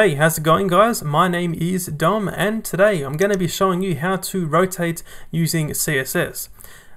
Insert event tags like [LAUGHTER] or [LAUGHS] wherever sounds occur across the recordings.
Hey, how's it going guys? My name is Dom and today I'm going to be showing you how to rotate using CSS.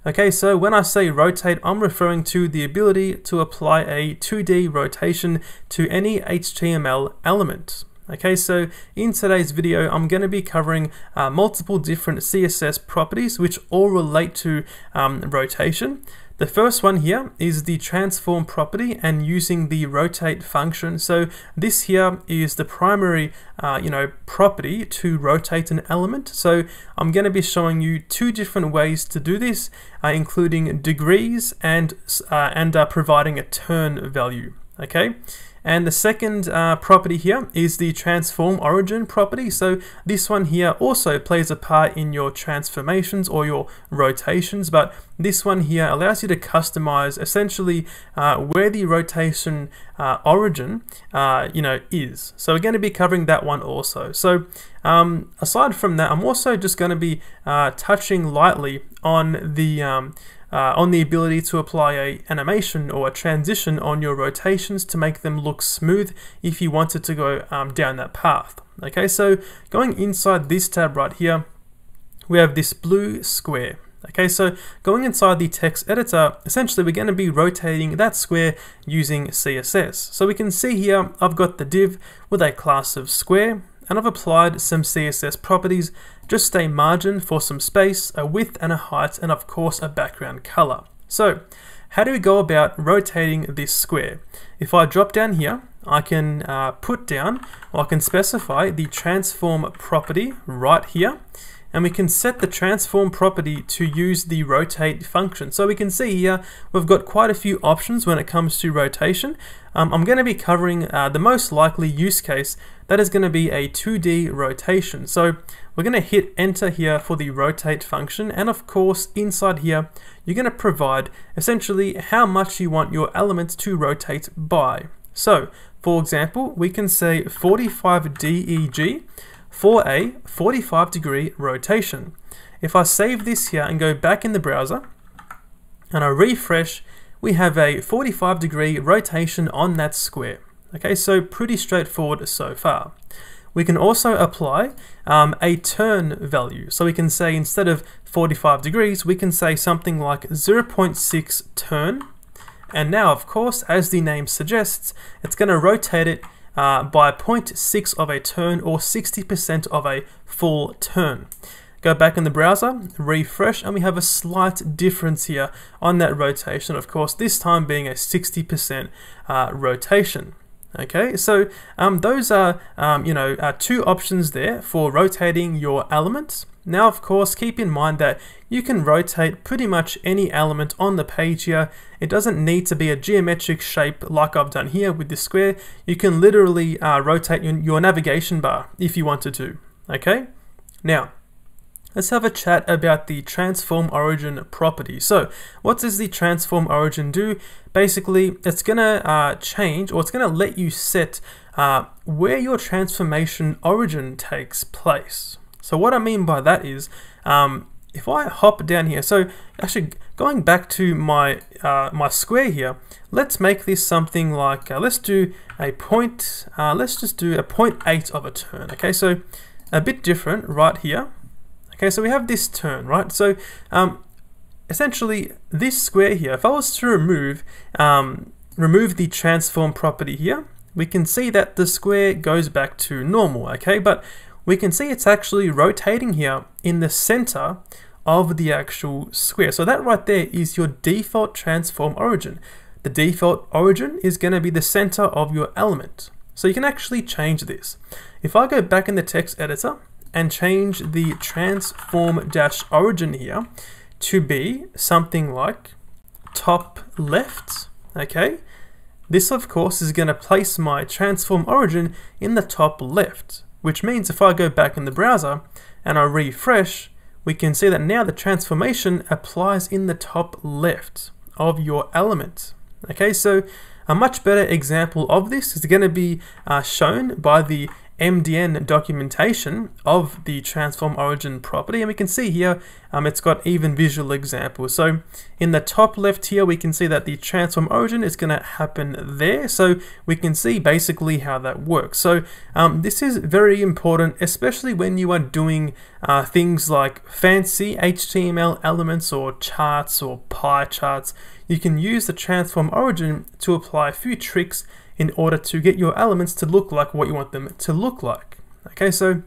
Okay, so when I say rotate, I'm referring to the ability to apply a 2D rotation to any HTML element. Okay, so in today's video, I'm going to be covering uh, multiple different CSS properties which all relate to um, rotation. The first one here is the transform property and using the rotate function. So this here is the primary, uh, you know, property to rotate an element. So I'm going to be showing you two different ways to do this, uh, including degrees and uh, and uh, providing a turn value. Okay. And the second uh, property here is the transform origin property. So this one here also plays a part in your transformations or your rotations, but this one here allows you to customize essentially uh, where the rotation uh, origin uh, you know is. So we're going to be covering that one also. So um, aside from that, I'm also just going to be uh, touching lightly on the um, uh, on the ability to apply a animation or a transition on your rotations to make them look smooth if you wanted to go um, down that path. Okay, so going inside this tab right here, we have this blue square. Okay, so going inside the text editor, essentially we're going to be rotating that square using CSS. So we can see here, I've got the div with a class of square, and I've applied some CSS properties, just a margin for some space, a width and a height, and of course a background color. So how do we go about rotating this square? If I drop down here, I can uh, put down, or I can specify the transform property right here, and we can set the transform property to use the rotate function. So we can see here we've got quite a few options when it comes to rotation. Um, I'm going to be covering uh, the most likely use case that is going to be a 2D rotation. So we're going to hit enter here for the rotate function and of course inside here you're going to provide essentially how much you want your elements to rotate by. So for example we can say 45 DEG for a 45 degree rotation. If I save this here and go back in the browser and I refresh, we have a 45 degree rotation on that square. Okay, so pretty straightforward so far. We can also apply um, a turn value. So we can say instead of 45 degrees, we can say something like 0.6 turn. And now, of course, as the name suggests, it's going to rotate it uh, by 0.6 of a turn or 60% of a full turn. Go back in the browser, refresh, and we have a slight difference here on that rotation, of course, this time being a 60% uh, rotation. Okay, so um, those are, um, you know, uh, two options there for rotating your elements. Now, of course, keep in mind that you can rotate pretty much any element on the page here. It doesn't need to be a geometric shape like I've done here with the square. You can literally uh, rotate your, your navigation bar if you wanted to. Okay, now let's have a chat about the transform origin property. So what does the transform origin do? Basically, it's gonna uh, change or it's gonna let you set uh, where your transformation origin takes place. So what I mean by that is, um, if I hop down here, so actually going back to my uh, my square here, let's make this something like, uh, let's do a point, uh, let's just do a 0.8 of a turn, okay? So a bit different right here. Okay, so we have this turn, right? So um, essentially this square here, if I was to remove, um, remove the transform property here, we can see that the square goes back to normal, okay? But we can see it's actually rotating here in the center of the actual square. So that right there is your default transform origin. The default origin is going to be the center of your element. So you can actually change this. If I go back in the text editor and change the transform dash origin here to be something like top left, okay? This of course is going to place my transform origin in the top left, which means if I go back in the browser and I refresh, we can see that now the transformation applies in the top left of your element. Okay, so a much better example of this is going to be uh, shown by the MDN documentation of the transform origin property and we can see here um, it's got even visual examples. So in the top left here we can see that the transform origin is going to happen there so we can see basically how that works. So um, this is very important especially when you are doing uh, things like fancy HTML elements or charts or pie charts. You can use the transform origin to apply a few tricks in order to get your elements to look like what you want them to look like. Okay, so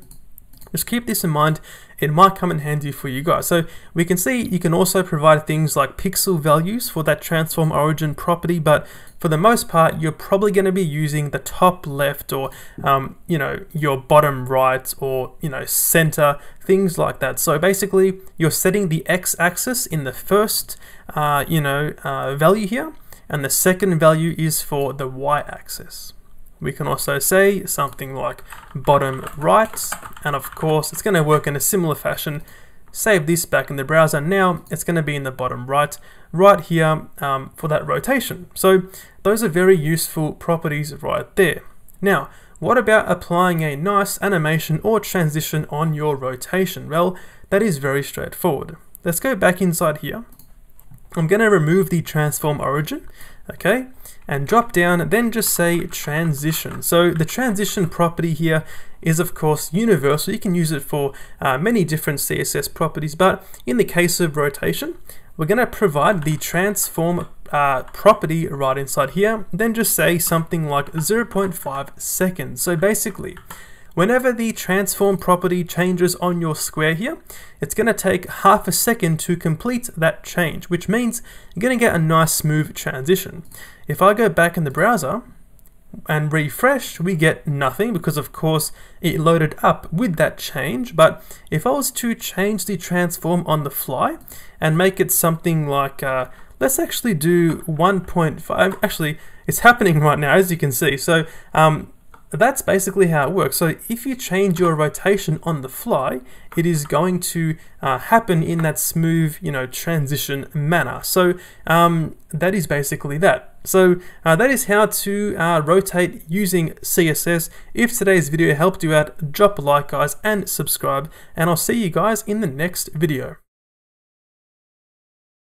just keep this in mind. It might come in handy for you guys. So we can see you can also provide things like pixel values for that transform origin property, but for the most part, you're probably going to be using the top left or, um, you know, your bottom right or, you know, center, things like that. So basically, you're setting the x-axis in the first, uh, you know, uh, value here, and the second value is for the y-axis. We can also say something like bottom right, and of course it's going to work in a similar fashion. Save this back in the browser. Now it's going to be in the bottom right, right here um, for that rotation. So those are very useful properties right there. Now, what about applying a nice animation or transition on your rotation? Well, that is very straightforward. Let's go back inside here I'm going to remove the transform origin, okay, and drop down, then just say transition. So the transition property here is of course universal. You can use it for uh, many different CSS properties, but in the case of rotation, we're going to provide the transform uh, property right inside here, then just say something like 0.5 seconds. So basically, Whenever the transform property changes on your square here, it's going to take half a second to complete that change, which means you're going to get a nice smooth transition. If I go back in the browser and refresh, we get nothing because of course it loaded up with that change. But if I was to change the transform on the fly and make it something like, uh, let's actually do 1.5, actually it's happening [LAUGHS] right now as you can see. So um, that's basically how it works. So if you change your rotation on the fly, it is going to uh, happen in that smooth, you know, transition manner. So um, that is basically that. So uh, that is how to uh, rotate using CSS. If today's video helped you out, drop a like guys and subscribe and I'll see you guys in the next video.